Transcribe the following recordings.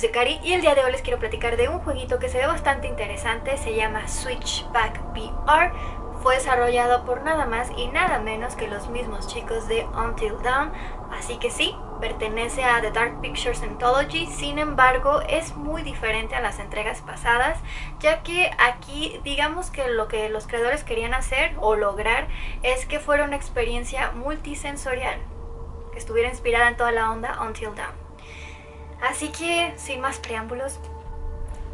Cari y el día de hoy les quiero platicar de un jueguito que se ve bastante interesante, se llama Switchback VR. Fue desarrollado por nada más y nada menos que los mismos chicos de Until Dawn, así que sí, pertenece a The Dark Pictures Anthology, sin embargo es muy diferente a las entregas pasadas, ya que aquí digamos que lo que los creadores querían hacer o lograr es que fuera una experiencia multisensorial, que estuviera inspirada en toda la onda Until Dawn. Así que, sin más preámbulos,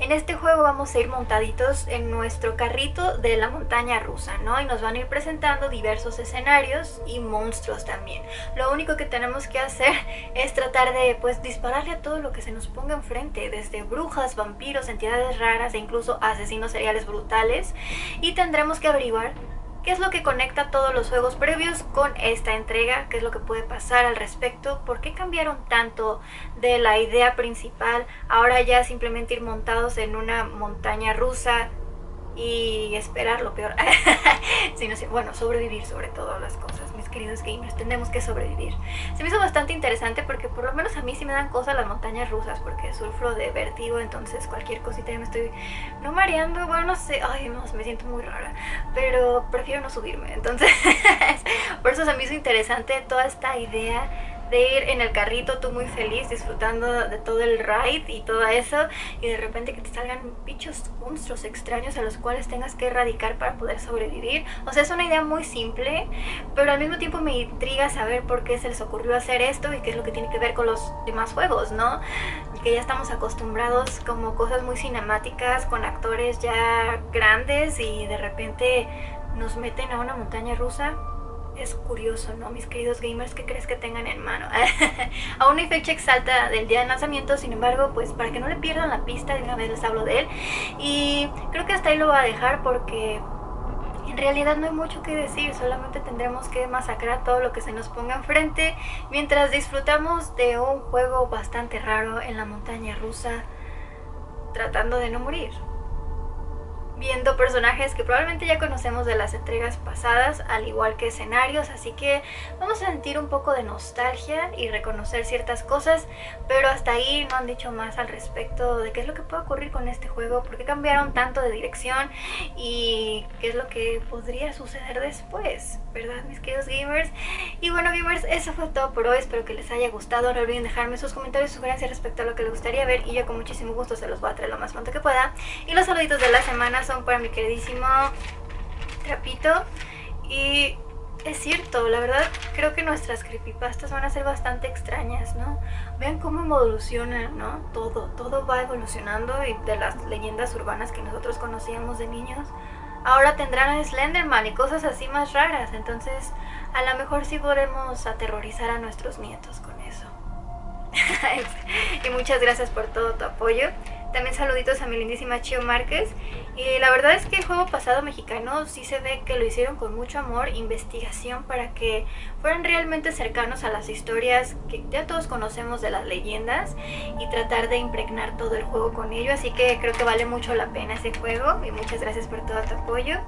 en este juego vamos a ir montaditos en nuestro carrito de la montaña rusa, ¿no? Y nos van a ir presentando diversos escenarios y monstruos también. Lo único que tenemos que hacer es tratar de, pues, dispararle a todo lo que se nos ponga enfrente, desde brujas, vampiros, entidades raras e incluso asesinos seriales brutales. Y tendremos que averiguar qué es lo que conecta todos los juegos previos con esta entrega, qué es lo que puede pasar al respecto, por qué cambiaron tanto de la idea principal, ahora ya simplemente ir montados en una montaña rusa y esperar lo peor. sino, bueno, sobrevivir sobre todas las cosas, mis queridos gamers, tenemos que sobrevivir. Se me hizo bastante interesante porque por lo menos a mí sí me dan cosas las montañas rusas porque sufro de vértigo, entonces cualquier cosita ya me estoy no mareando, bueno, no sé, ay, no, me siento muy rara, pero prefiero no subirme, entonces por eso se me hizo interesante toda esta idea de ir en el carrito tú muy feliz disfrutando de todo el ride y todo eso y de repente que te salgan bichos monstruos extraños a los cuales tengas que erradicar para poder sobrevivir. O sea, es una idea muy simple, pero al mismo tiempo me intriga saber por qué se les ocurrió hacer esto y qué es lo que tiene que ver con los demás juegos, ¿no? Que ya estamos acostumbrados como cosas muy cinemáticas con actores ya grandes y de repente nos meten a una montaña rusa es curioso, ¿no? Mis queridos gamers, ¿qué crees que tengan en mano? Aún hay fecha exacta del día de lanzamiento, sin embargo, pues para que no le pierdan la pista, de una vez les hablo de él. Y creo que hasta ahí lo voy a dejar porque en realidad no hay mucho que decir, solamente tendremos que masacrar todo lo que se nos ponga enfrente mientras disfrutamos de un juego bastante raro en la montaña rusa, tratando de no morir viendo personajes que probablemente ya conocemos de las entregas pasadas, al igual que escenarios, así que vamos a sentir un poco de nostalgia y reconocer ciertas cosas, pero hasta ahí no han dicho más al respecto de qué es lo que puede ocurrir con este juego, por qué cambiaron tanto de dirección y qué es lo que podría suceder después, ¿verdad mis queridos gamers? Y bueno gamers, eso fue todo por hoy, espero que les haya gustado, no olviden dejarme sus comentarios y sugerencias respecto a lo que les gustaría ver y yo con muchísimo gusto se los voy a traer lo más pronto que pueda. Y los saluditos de la semana son para mi queridísimo Trapito. Y es cierto, la verdad creo que nuestras creepypastas van a ser bastante extrañas, ¿no? Vean cómo evoluciona, ¿no? Todo, todo va evolucionando y de las leyendas urbanas que nosotros conocíamos de niños. Ahora tendrán a Slenderman y cosas así más raras, entonces a lo mejor sí podremos aterrorizar a nuestros nietos con eso. y muchas gracias por todo tu apoyo. También saluditos a mi lindísima Chio Márquez. Y la verdad es que el juego pasado mexicano sí se ve que lo hicieron con mucho amor, investigación para que fueran realmente cercanos a las historias que ya todos conocemos de las leyendas y tratar de impregnar todo el juego con ello. Así que creo que vale mucho la pena ese juego y muchas gracias por todo tu apoyo.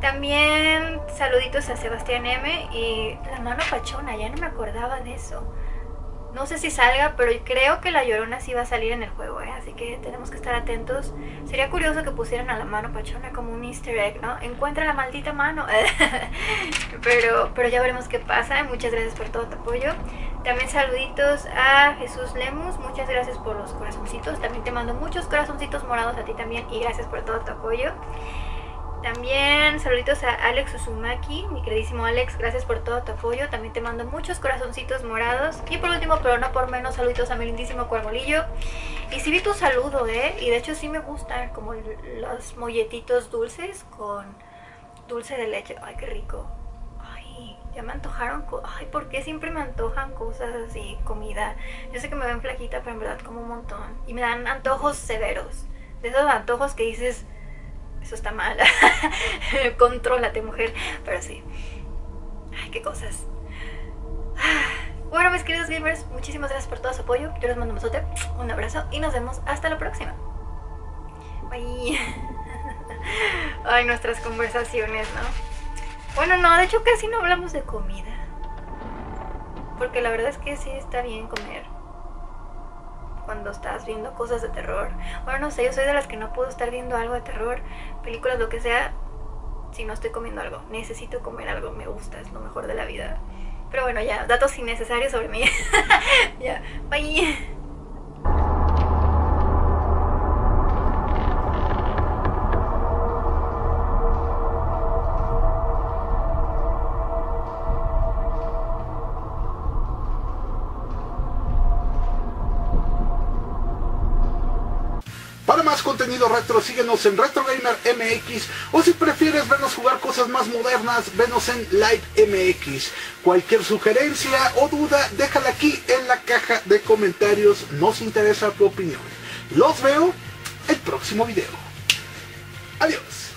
También saluditos a Sebastián M y la mano pachona, ya no me acordaba de eso. No sé si salga, pero creo que la llorona sí va a salir en el juego, ¿eh? así que tenemos que estar atentos. Sería curioso que pusieran a la mano pachona como un easter egg, ¿no? Encuentra la maldita mano. pero, pero ya veremos qué pasa. Muchas gracias por todo tu apoyo. También saluditos a Jesús Lemus. Muchas gracias por los corazoncitos. También te mando muchos corazoncitos morados a ti también y gracias por todo tu apoyo. También saluditos a Alex Uzumaki, mi queridísimo Alex, gracias por todo tu apoyo. También te mando muchos corazoncitos morados. Y por último, pero no por menos, saluditos a mi lindísimo cuervolillo. Y sí vi tu saludo, ¿eh? Y de hecho sí me gustan como los molletitos dulces con dulce de leche. Ay, qué rico. Ay, ya me antojaron. Ay, ¿por qué siempre me antojan cosas así, comida? Yo sé que me ven flaquita, pero en verdad como un montón. Y me dan antojos severos. De esos antojos que dices eso está mal. Contrólate, mujer. Pero sí. Ay, qué cosas. Bueno, mis queridos gamers, muchísimas gracias por todo su apoyo. Yo les mando un besote, un abrazo y nos vemos hasta la próxima. Bye. Ay, nuestras conversaciones, ¿no? Bueno, no, de hecho casi no hablamos de comida. Porque la verdad es que sí está bien comer. Cuando estás viendo cosas de terror. Bueno, no sé, yo soy de las que no puedo estar viendo algo de terror, películas, lo que sea, si no estoy comiendo algo. Necesito comer algo, me gusta, es lo mejor de la vida. Pero bueno, ya, datos innecesarios sobre mí. ya, bye. Más contenido retro, síguenos en RetroGamer MX o si prefieres vernos jugar cosas más modernas, venos en Live MX. Cualquier sugerencia o duda, déjala aquí en la caja de comentarios. Nos interesa tu opinión. Los veo el próximo video. Adiós.